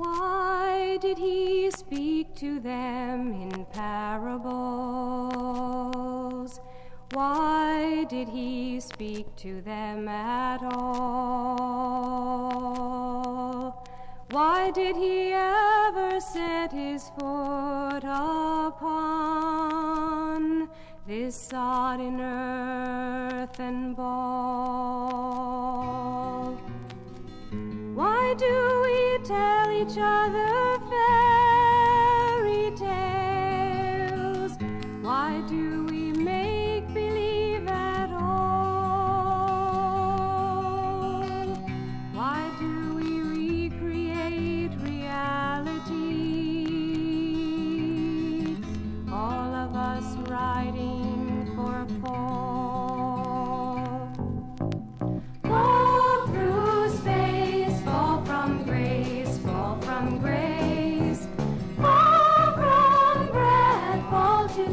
Why did he speak to them in parables? Why did he speak to them at all? Why did he ever set his foot upon this sodden earthen ball? Each other fairy tales? Why do we make believe at all? Why do we recreate reality? All of us riding from grace, fall from breath, fall to